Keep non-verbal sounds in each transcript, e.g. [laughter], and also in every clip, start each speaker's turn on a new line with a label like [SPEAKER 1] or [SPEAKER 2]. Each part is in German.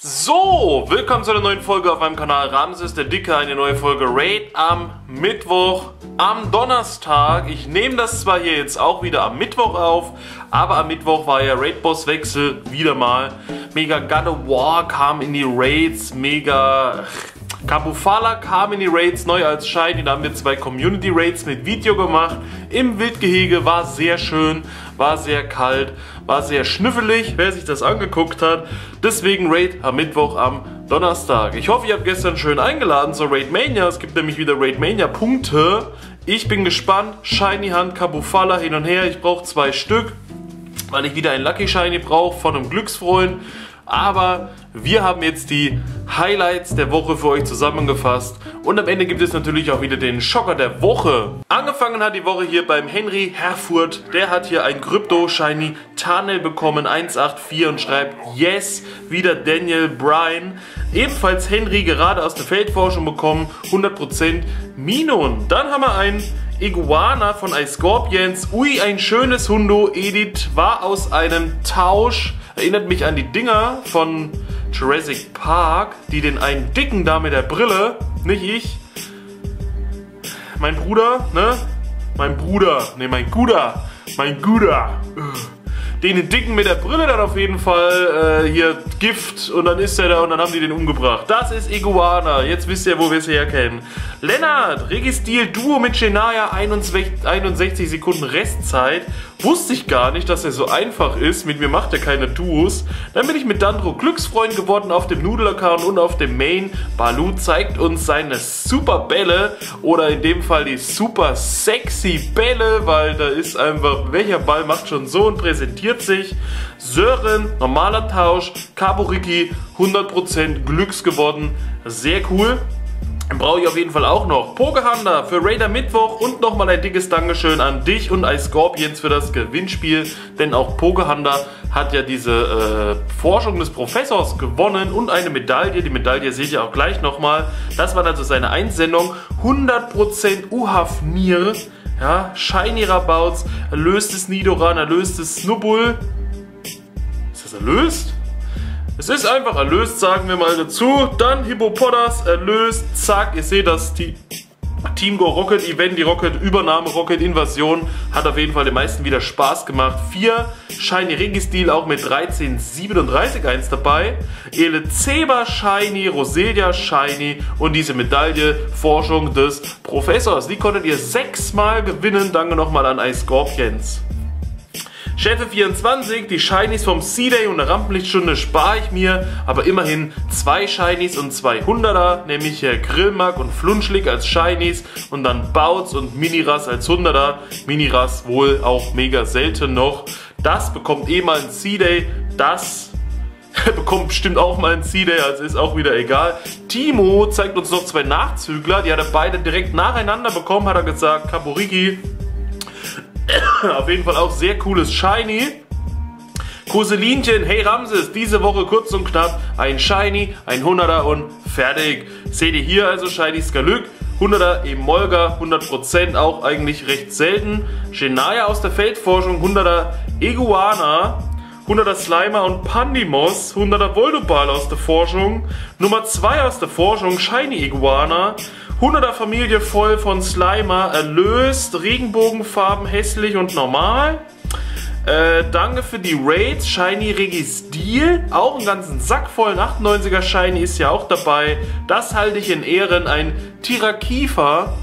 [SPEAKER 1] So, willkommen zu einer neuen Folge auf meinem Kanal Ramses der Dicke, eine neue Folge Raid am Mittwoch, am Donnerstag. Ich nehme das zwar hier jetzt auch wieder am Mittwoch auf, aber am Mittwoch war ja Raid-Boss-Wechsel, wieder mal. Mega God of War kam in die Raids, mega... Kabufala kam in die Raids neu als Shiny, da haben wir zwei Community Raids mit Video gemacht. Im Wildgehege war sehr schön, war sehr kalt, war sehr schnüffelig, wer sich das angeguckt hat. Deswegen Raid am Mittwoch am Donnerstag. Ich hoffe, ihr habt gestern schön eingeladen zur Raid Mania. Es gibt nämlich wieder Raid Mania Punkte. Ich bin gespannt. Shiny Hand, Kabufala hin und her. Ich brauche zwei Stück, weil ich wieder ein Lucky Shiny brauche von einem Glücksfreund. Aber wir haben jetzt die Highlights der Woche für euch zusammengefasst und am Ende gibt es natürlich auch wieder den Schocker der Woche. Angefangen hat die Woche hier beim Henry Herfurt. Der hat hier ein Krypto Shiny Tunnel bekommen 184 und schreibt Yes, wieder Daniel Bryan. Ebenfalls Henry gerade aus der Feldforschung bekommen, 100% Minon. Dann haben wir einen Iguana von iScorpions. Ui, ein schönes Hundo. Edith war aus einem Tausch. Erinnert mich an die Dinger von Jurassic Park, die den einen dicken da mit der Brille, nicht ich, mein Bruder, ne? Mein Bruder, ne, mein Guder, mein Guder. Den dicken mit der Brille dann auf jeden Fall äh, hier Gift und dann ist er da und dann haben die den umgebracht. Das ist Iguana. Jetzt wisst ihr, wo wir es herkennen. Lennart, Registil Duo mit Shania, 61 Sekunden Restzeit. Wusste ich gar nicht, dass er so einfach ist. Mit mir macht er keine Duos. Dann bin ich mit Dandro Glücksfreund geworden auf dem Noodle-Account und auf dem Main. Balu zeigt uns seine super Bälle oder in dem Fall die super sexy Bälle, weil da ist einfach, welcher Ball macht schon so und präsentiert sich. Sören, normaler Tausch, Kaburiki, 100% Glücks geworden. Sehr cool. Brauche ich auf jeden Fall auch noch. Pokehanda für Raider Mittwoch und nochmal ein dickes Dankeschön an dich und iScorpions für das Gewinnspiel. Denn auch Pokehanda hat ja diese äh, Forschung des Professors gewonnen und eine Medaille. Die Medaille seht ihr auch gleich nochmal. Das war also seine Einsendung. 100% Uhafnir. Ja, Shiny Rabouts, erlöstes Nidoran, erlöstes Snubbul. Ist das erlöst? Es ist einfach erlöst, sagen wir mal dazu. Dann Hippopotas erlöst, zack. Ihr seht das, die Team Go Rocket Event, die Rocket Übernahme, Rocket Invasion hat auf jeden Fall den meisten wieder Spaß gemacht. Vier Shiny Registil auch mit 1337 eins dabei. Elezeba Shiny, Roselia Shiny und diese Medaille Forschung des Professors. Die konntet ihr sechsmal gewinnen. Danke nochmal an Ice Scorpions. Chefe 24, die Shinies vom C-Day und eine Rampenlichtstunde spare ich mir, aber immerhin zwei Shinies und zwei Hunderter, nämlich hier Grillmark und Flunschlig als Shinies und dann Bouts und Miniras als Hunderter. Miniras wohl auch mega selten noch. Das bekommt eh mal ein C-Day, das [laughs] bekommt bestimmt auch mal ein C-Day, also ist auch wieder egal. Timo zeigt uns noch zwei Nachzügler, die hat er beide direkt nacheinander bekommen, hat er gesagt, Kaburiki [laughs] Auf jeden Fall auch sehr cooles Shiny. Kuselinchen, hey Ramses, diese Woche kurz und knapp ein Shiny, ein 100er und fertig. Seht ihr hier also Shiny Skalük, 100er Emolga, 100% auch eigentlich recht selten. Genaya aus der Feldforschung, 100er Iguana, 100er Slimer und Pandimos, 100er Voldobal aus der Forschung, Nummer 2 aus der Forschung, Shiny Iguana, 100er Familie voll von Slimer, erlöst, Regenbogenfarben, hässlich und normal. Äh, danke für die Raids, Shiny Registil, auch einen ganzen Sack voll, 98er Shiny ist ja auch dabei. Das halte ich in Ehren, ein Tirakifa.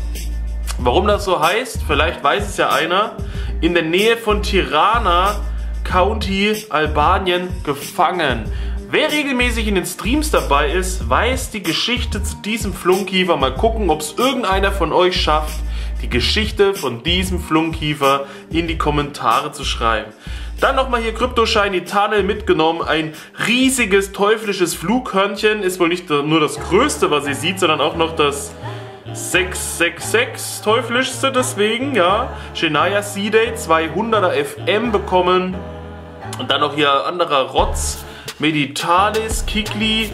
[SPEAKER 1] Warum das so heißt, vielleicht weiß es ja einer. In der Nähe von Tirana County, Albanien, gefangen. Wer regelmäßig in den Streams dabei ist, weiß die Geschichte zu diesem Flunkiefer. Mal gucken, ob es irgendeiner von euch schafft, die Geschichte von diesem Flunkiefer in die Kommentare zu schreiben. Dann nochmal hier Crypto Shiny Tunnel mitgenommen. Ein riesiges teuflisches Flughörnchen. Ist wohl nicht nur das größte, was ihr seht, sondern auch noch das 666 teuflischste deswegen, ja. Shania C-Day 200er FM bekommen. Und dann noch hier anderer Rotz. Meditalis, Kikli,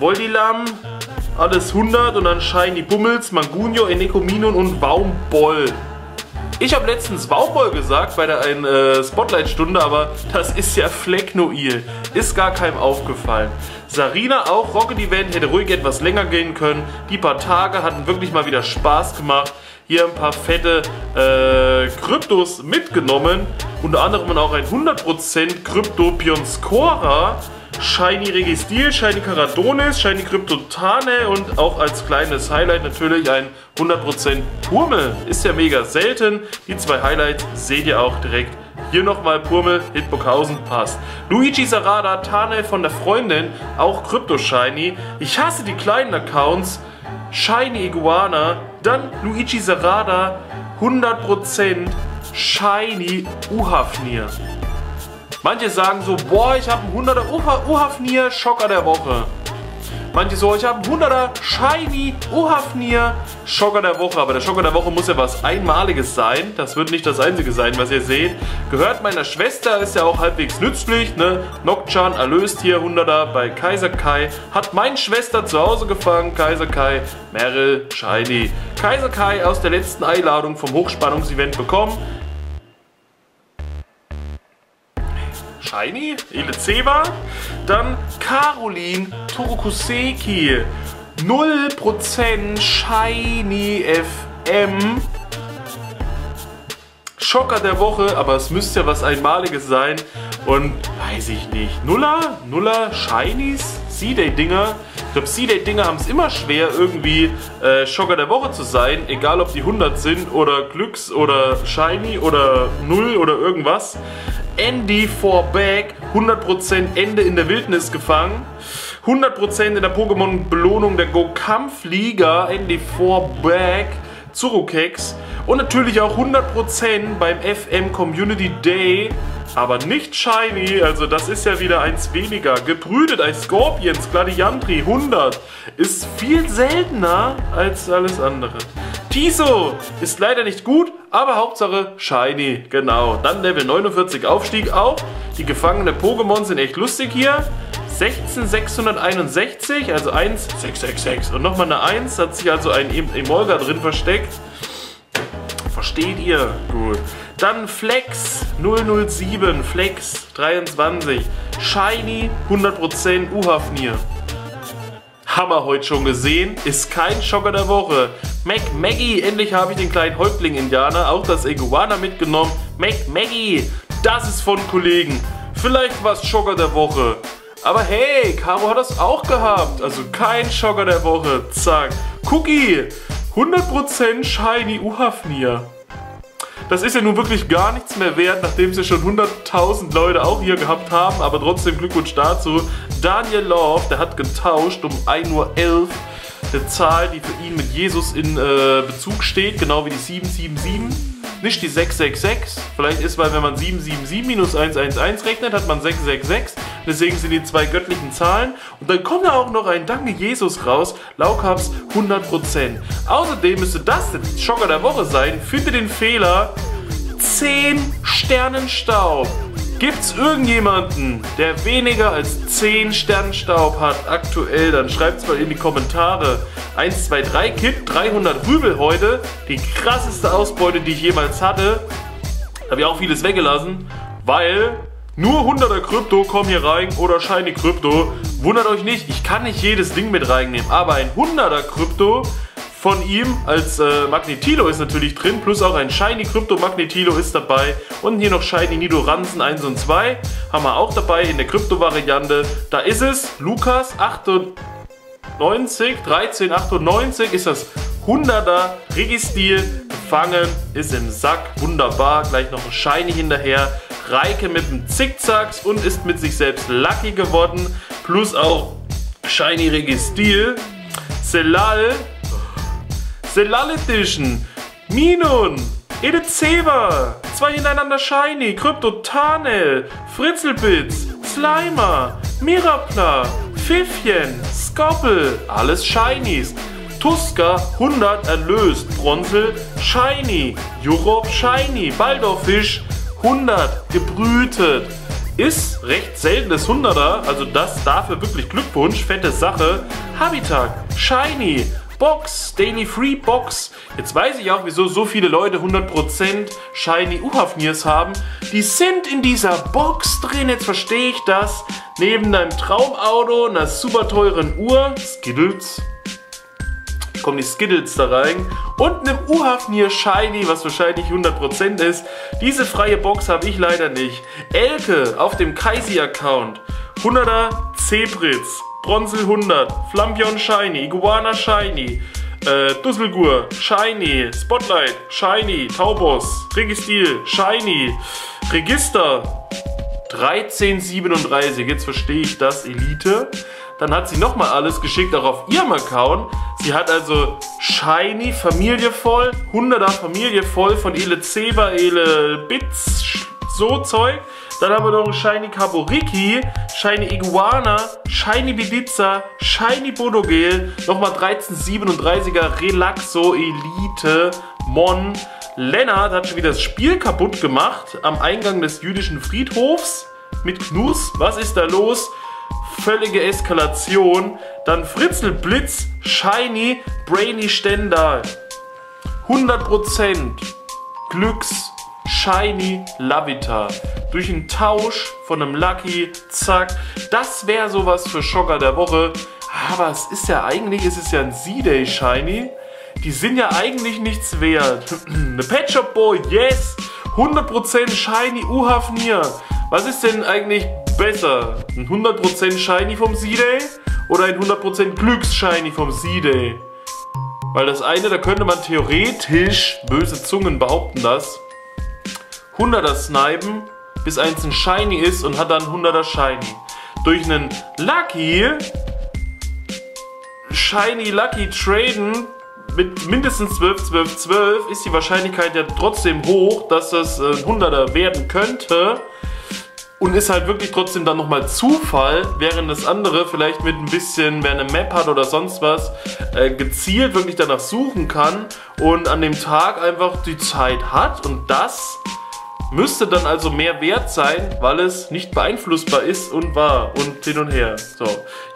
[SPEAKER 1] Voldilam, alles 100 und dann Shiny Bummels, Mangunio, Enekominon und Baumboll. Ich habe letztens Baumwoll gesagt bei der äh, Spotlight-Stunde, aber das ist ja Flecknoil. Ist gar keinem aufgefallen. Sarina auch, Rocket Event hätte ruhig etwas länger gehen können. Die paar Tage hatten wirklich mal wieder Spaß gemacht. Hier ein paar fette äh, Kryptos mitgenommen. Unter anderem auch ein 100% Krypto Pionscora. Shiny Registil, Shiny Caradonis, Shiny Kryptotane und auch als kleines Highlight natürlich ein 100% Purmel. Ist ja mega selten. Die zwei Highlights seht ihr auch direkt. Hier nochmal Purmel, Hitburghausen, passt. Luigi Sarada, Tane von der Freundin, auch Krypto Shiny. Ich hasse die kleinen Accounts. Shiny Iguana, dann Luigi Sarada, 100% Shiny Uhafnir. Manche sagen so, boah, ich habe einen 100er Uhafnir Schocker der Woche. Manche so, ich habe einen 100er Shiny Uhafnir Schocker der Woche. Aber der Schocker der Woche muss ja was Einmaliges sein. Das wird nicht das einzige sein, was ihr seht. Gehört meiner Schwester, ist ja auch halbwegs nützlich. Ne? Nokchan erlöst hier 100er bei Kaiser Kai. Hat meine Schwester zu Hause gefangen. Kaiser Kai, Meryl, Shiny. Kaiser Kai aus der letzten Einladung vom Hochspannungsevent bekommen. Shiny, Elezeva. Dann Caroline Torukuseki. 0% Shiny FM. Schocker der Woche, aber es müsste ja was Einmaliges sein. Und weiß ich nicht. Nuller? Nuller Shinies? C-Day-Dinger? Ich glaube, C-Day-Dinger haben es immer schwer, irgendwie äh, Schocker der Woche zu sein. Egal, ob die 100 sind oder Glücks oder Shiny oder Null oder irgendwas. Andy for Back, 100% Ende in der Wildnis gefangen. 100% in der Pokémon-Belohnung der Go-Kampfliga, Andy for Back, Zurukex. Und natürlich auch 100% beim FM Community Day, aber nicht Shiny, also das ist ja wieder eins weniger. Gebrütet als Scorpions, Gladiantri, 100, ist viel seltener als alles andere. Tiso ist leider nicht gut, aber Hauptsache Shiny, genau. Dann Level 49 Aufstieg auch. Die gefangenen Pokémon sind echt lustig hier. 16661, also 1, 666 und nochmal eine 1, hat sich also ein Emolga drin versteckt. Versteht ihr? Gut. Dann Flex 007, Flex 23, Shiny 100% Uhafnir. Wir heute schon gesehen, ist kein Schocker der Woche. Mac Maggie, endlich habe ich den kleinen Häuptling-Indianer, auch das Iguana mitgenommen. Mac Maggie, das ist von Kollegen. Vielleicht was Schocker der Woche. Aber hey, Caro hat das auch gehabt. Also kein Schocker der Woche. Zack. Cookie, 100% Shiny Uhafnir. Das ist ja nun wirklich gar nichts mehr wert, nachdem sie schon 100.000 Leute auch hier gehabt haben. Aber trotzdem Glückwunsch dazu. Daniel Love, der hat getauscht um 1.11 Uhr. Eine Zahl, die für ihn mit Jesus in äh, Bezug steht, genau wie die 777. Nicht die 666. Vielleicht ist, weil wenn man 777 minus 111 rechnet, hat man 666. Deswegen sind die zwei göttlichen Zahlen. Und dann kommt da auch noch ein Danke Jesus raus. Laukaps 100%. Außerdem müsste das der Schocker der Woche sein. Finde den Fehler. 10 Sternenstaub. Gibt's irgendjemanden, der weniger als 10 Sternenstaub hat aktuell, dann schreibt's mal in die Kommentare. 1, 2, 3 Kit, 300 Rübel heute. Die krasseste Ausbeute, die ich jemals hatte. Habe ich auch vieles weggelassen, weil nur 100er Krypto kommen hier rein oder Shiny Krypto. Wundert euch nicht, ich kann nicht jedes Ding mit reinnehmen, aber ein 100er Krypto von ihm als äh, Magnetilo ist natürlich drin, plus auch ein Shiny Krypto Magnetilo ist dabei und hier noch Shiny Nidoranzen 1 und 2 haben wir auch dabei in der Krypto-Variante. Da ist es, Lukas 98, 13, 98 ist das 100er Registil gefangen, ist im Sack, wunderbar, gleich noch ein Shiny hinterher. Reike mit dem Zickzacks und ist mit sich selbst Lucky geworden. Plus auch Shiny Registil. Selal. Selal Edition. Minun. Edezeva. Zwei hintereinander Shiny. Kryptotanel. Fritzelbits. Slimer. Mirapla. Pfiffchen. Skoppel. Alles Shinies. Tuska 100 erlöst. Bronzel Shiny. Jurop Shiny. Baldorfisch 100 gebrütet. Ist recht seltenes 100er, also das dafür wirklich Glückwunsch, fette Sache. Habitat, Shiny, Box, Daily Free Box. Jetzt weiß ich auch, wieso so viele Leute 100% Shiny Uhafnirs haben. Die sind in dieser Box drin, jetzt verstehe ich das. Neben deinem Traumauto, einer super teuren Uhr, Skittles, kommen die Skittles da rein und einem Uhafnir Shiny, was wahrscheinlich 100% ist. Diese freie Box habe ich leider nicht. Elke auf dem Kaisi-Account, 100er Zebritz, Bronzel 100, Flampion Shiny, Iguana Shiny, äh, Dusselgur, Shiny, Spotlight, Shiny, Taubos, Registil, Shiny, Register, 1337, jetzt verstehe ich das, Elite. Dann hat sie nochmal alles geschickt, auch auf ihrem Account. Sie hat also Shiny, Familie voll, 100er Familie voll von Ele Zeba, Ele Bits, so Zeug. Dann haben wir noch ein Shiny Caboriki, Shiny Iguana, Shiny Bidizza, Shiny Bodogel, nochmal 1337er Relaxo Elite Mon. Lennart hat schon wieder das Spiel kaputt gemacht am Eingang des jüdischen Friedhofs mit Knus. Was ist da los? Völlige Eskalation. Dann Fritzel Blitz, Shiny, Brainy Stendal. 100% Glücks Shiny Lavita. Durch einen Tausch von einem Lucky, zack. Das wäre sowas für Schocker der Woche. Aber es ist ja eigentlich, es ist ja ein Z-Day Shiny. Die sind ja eigentlich nichts wert. [clears throat] Eine Pet Shop Boy, yes. 100% Shiny Uhafnir. Was ist denn eigentlich besser? Ein 100% Shiny vom Z-Day oder ein 100% Glücks-Shiny vom Z-Day? Weil das eine, da könnte man theoretisch, böse Zungen behaupten das, 100er snipen, bis eins ein Shiny ist und hat dann 100er Shiny. Durch einen Lucky, Shiny Lucky traden mit mindestens 12, 12, 12 ist die Wahrscheinlichkeit ja trotzdem hoch, dass das ein 100er werden könnte. Und ist halt wirklich trotzdem dann nochmal Zufall, während das andere vielleicht mit ein bisschen, wer eine Map hat oder sonst was, äh, gezielt wirklich danach suchen kann und an dem Tag einfach die Zeit hat und das müsste dann also mehr wert sein, weil es nicht beeinflussbar ist und war und hin und her. So,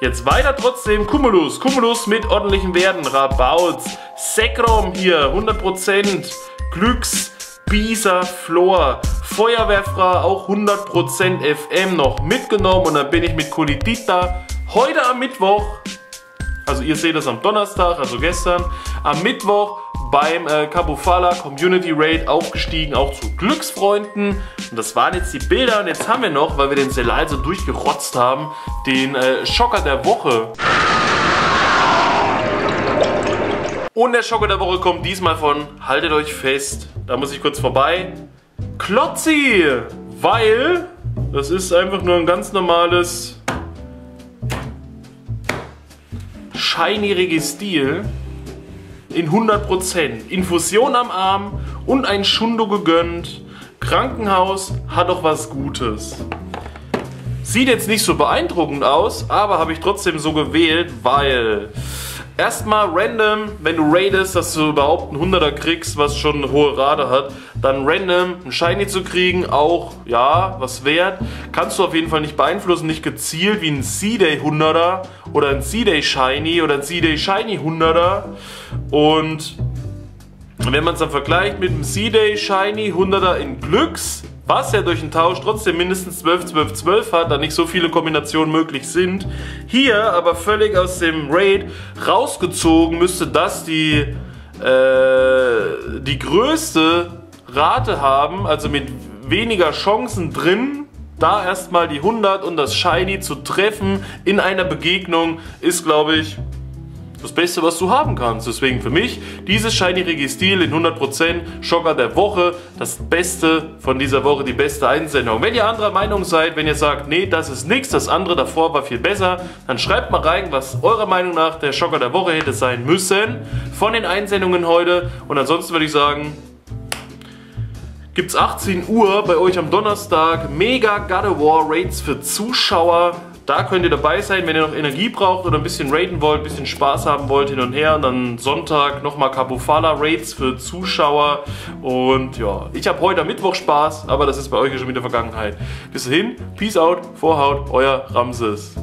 [SPEAKER 1] jetzt weiter trotzdem Cumulus. Cumulus mit ordentlichen Werten. Rabauts, Sekrom hier, 100%. Glücks, Bisa, Flor. Feuerwehrfrau auch 100% FM noch mitgenommen und dann bin ich mit Kolidita heute am Mittwoch, also ihr seht das am Donnerstag, also gestern, am Mittwoch beim äh, Kabufala Community Raid aufgestiegen, auch zu Glücksfreunden. Und das waren jetzt die Bilder. Und jetzt haben wir noch, weil wir den Selal so durchgerotzt haben, den äh, Schocker der Woche. Und der Schocker der Woche kommt diesmal von, haltet euch fest, da muss ich kurz vorbei, Klotzi! Weil das ist einfach nur ein ganz normales shiny Registil in 100%. Infusion am Arm und ein Schundo gegönnt. Krankenhaus hat doch was Gutes. Sieht jetzt nicht so beeindruckend aus, aber habe ich trotzdem so gewählt, weil erstmal random, wenn du raidest, dass du überhaupt einen 100er kriegst, was schon eine hohe Rate hat, dann random einen Shiny zu kriegen, auch, ja, was wert, kannst du auf jeden Fall nicht beeinflussen, nicht gezielt wie ein C-Day 100er oder ein C-Day Shiny oder ein C-Day Shiny 100er und wenn man es dann vergleicht mit dem C-Day Shiny 100er in Glücks, was ja durch den Tausch trotzdem mindestens 12, 12, 12 hat, da nicht so viele Kombinationen möglich sind. Hier aber völlig aus dem Raid rausgezogen müsste das die, äh, die größte Rate haben, also mit weniger Chancen drin, da erstmal die 100 und das Shiny zu treffen in einer Begegnung ist, glaube ich, das Beste, was du haben kannst. Deswegen für mich dieses Shiny Registil in 100% Schocker der Woche, das Beste von dieser Woche, die beste Einsendung. Wenn ihr anderer Meinung seid, wenn ihr sagt, nee, das ist nichts, das andere davor war viel besser, dann schreibt mal rein, was eurer Meinung nach der Schocker der Woche hätte sein müssen von den Einsendungen heute. Und ansonsten würde ich sagen, gibt es 18 Uhr bei euch am Donnerstag Mega God of War Raids für Zuschauer. Da könnt ihr dabei sein, wenn ihr noch Energie braucht oder ein bisschen raiden wollt, ein bisschen Spaß haben wollt hin und her. Und dann Sonntag nochmal Kabufala Raids für Zuschauer. Und ja, ich habe heute am Mittwoch Spaß, aber das ist bei euch ja schon wieder Vergangenheit. Bis dahin, Peace out, Vorhaut, euer Ramses.